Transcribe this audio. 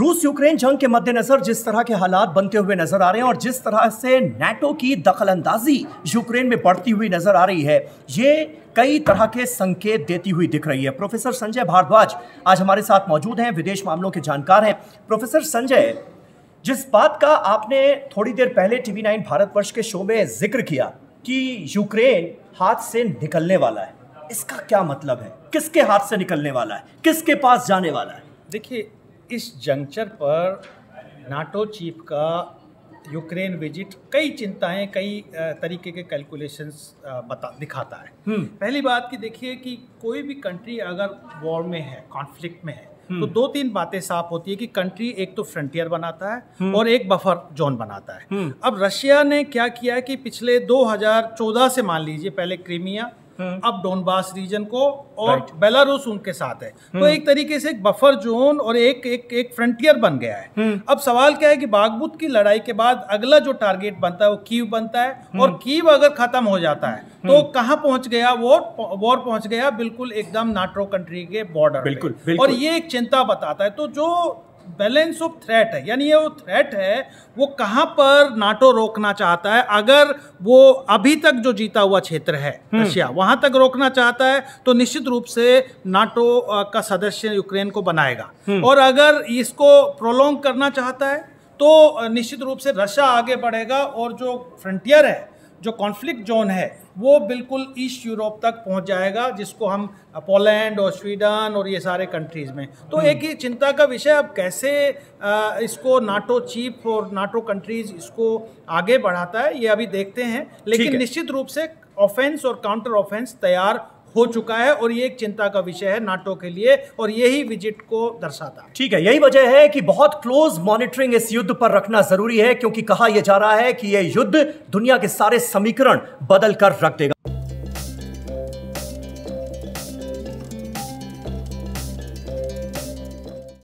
रूस यूक्रेन जंग के मद्देनजर जिस तरह के हालात बनते हुए नज़र आ रहे हैं और जिस तरह से नेटो की दखलंदाजी यूक्रेन में बढ़ती हुई नज़र आ रही है, ये कई तरह के संकेत देती हुई दिख रही है। प्रोफेसर संजय भारद्वाज आज हमारे साथ मौजूद हैं, विदेश मामलों के जानकार हैं। प्रोफेसर संजय, जिस बात का आपने थोड़ी देर पहले टीवी नाइन भारतवर्ष के शो में ज़िक्र किया कि यूक्रेन हाथ से निकलने वाला है, इसका क्या मतलब है? किसके हाथ से निकलने वाला है? किसके पास जाने वाला है? देखिए इस जंक्चर पर नाटो चीफ का यूक्रेन विज़िट कई चिंताएँ कई तरीके के कैलकुलेशंस बता दिखाता है हम्म। पहली बात कि देखिए कि कोई भी कंट्री अगर वॉर में है कॉन्फ्लिक्ट में है तो हम्म। दो तीन बातें साफ़ होती है कि कंट्री एक तो फ्रंटियर बनाता है हम्म। और एक बफर जोन बनाता है अब रशिया ने क्या किया है कि पिछले 2014 से मान लीजिए पहले क्रीमिया। अब डोनबास रीजन को और बेलारूस उनके साथ है। तो हम्म। एक तरीके से एक बफर जोन और एक एक एक फ्रंटियर बन गया है। हम्म। अब सवाल क्या है कि बागबुत की लड़ाई के बाद अगला जो टारगेट बनता है वो कीव बनता है और कीव अगर खत्म हो जाता है तो कहाँ पहुँच गया वो? वॉर पहुँच गया बिल्कुल एकदम नाट्रो कंट्री के बॉर्डर बिल्कुल, बिल्कुल। और ये एक चिंता बताता है। तो जो बैलेंस ऑफ़ थ्रेट है यानी ये वो थ्रेट है वो कहाँ पर नाटो रोकना चाहता है अगर वो अभी तक जो जीता हुआ क्षेत्र है हम्म। रशिया वहाँ तक रोकना चाहता है तो निश्चित रूप से नाटो का सदस्य यूक्रेन को बनाएगा हम्म। और अगर इसको प्रोलोंग करना चाहता है तो निश्चित रूप से रशिया आगे बढ़ेगा और जो फ्रंटियर है जो कॉन्फ्लिक्ट जोन है वो बिल्कुल ईस्ट यूरोप तक पहुँच जाएगा जिसको हम पोलैंड और स्वीडन और ये सारे कंट्रीज़ में। तो हम्म। एक ही चिंता का विषय अब कैसे इसको नाटो चीफ और नाटो कंट्रीज़ इसको आगे बढ़ाता है ये अभी देखते हैं। लेकिन निश्चित रूप से ऑफेंस और काउंटर ऑफेंस तैयार हो चुका है और ये एक चिंता का विषय है नाटो के लिए और यही विज़िट को दर्शाता है। ठीक है, यही वजह है कि बहुत क्लोज मॉनिटरिंग इस युद्ध पर रखना ज़रूरी है, क्योंकि कहा यह जा रहा है कि यह युद्ध दुनिया के सारे समीकरण बदल कर रख देगा।